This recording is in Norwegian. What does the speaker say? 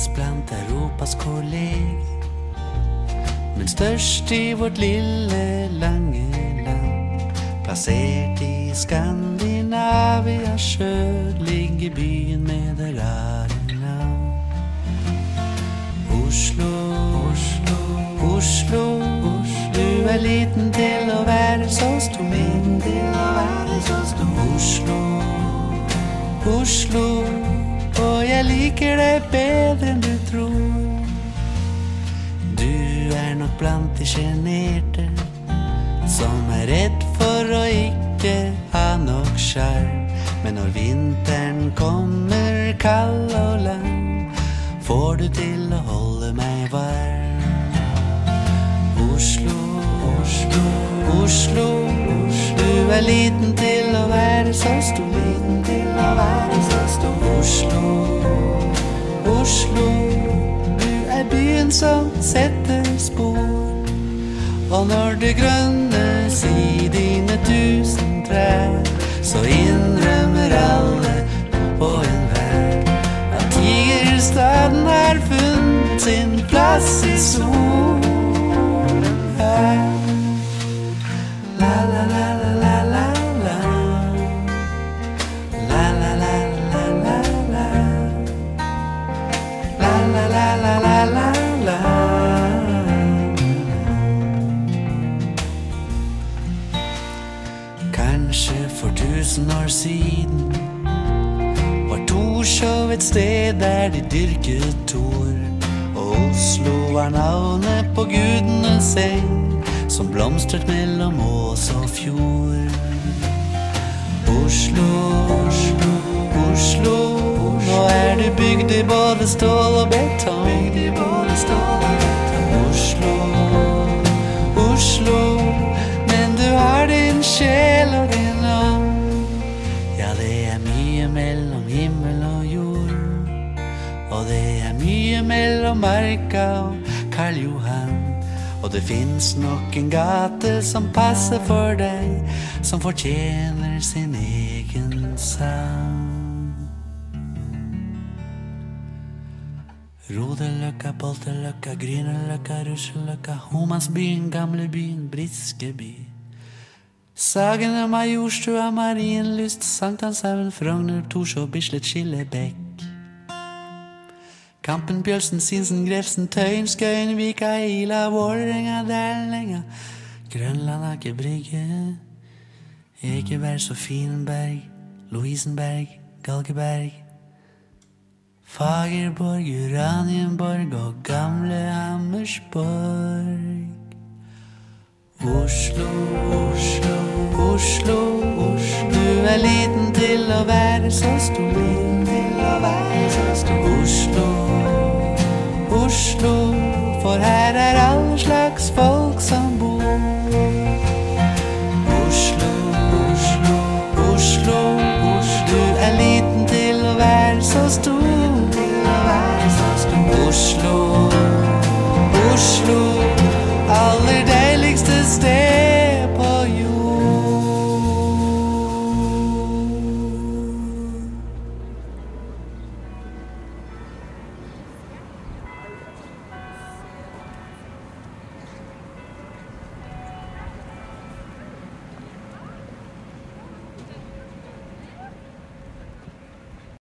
minst blant Europas kolleg. Men størst i vårt lille, lange land. Plassert i Skandinavia sjø ligger byen med det rare navn. Oslo, Oslo, Oslo. Du er liten til å være så stor. Liker deg bedre enn du tror. Du er nok blant de sjenerte som er redd for å ikke ha nok sjarm. Men når vinteren kommer kald og lang, får du til å holde meg varm. Oslo, Oslo, Oslo, Oslo. Du er liten til setter spor. Og når det grønnes i dine tusen trær, så innrømmer alle på enhver at Tigerstaden har funnet sin plass i solen tusen år siden var Torshov et sted der de dyrket tor. Og Oslo var navnet på gudenes seng, som blomstret mellom ås og fjord. Oslo, Oslo, Oslo, nå er du bygd i både stål og betong. Og det er mye mellom Marka og Karl Johan. Og det fins nok en gate som passer for deg, som fortjener sin egen sang. Rodeløkka, Bolteløkka, Grünerløkka, Russeløkka, Homansbyen, Gamlebyen, Briskeby. Sagene, Majorstua, Marienlyst, Sankthanshaugen, Frogner, Torshov, Bislett, Skillebekk. Kampen, Bjølsen, Sinsen, Grefsen, Tøyen, Skøyen, Vika, Ila, Vålerenga, Dælenenga, Grønland, Aker Brygge, Ekeberg, Sofienberg, Lovisenberg, Galgeberg. Fagerborg, Uranienborg og gamle Hammersborg. Oslo, Oslo, Oslo, Oslo. Du er liten til å være så stor. Liten til å være så stor. Oslo, Oslo. For her er alle slags folk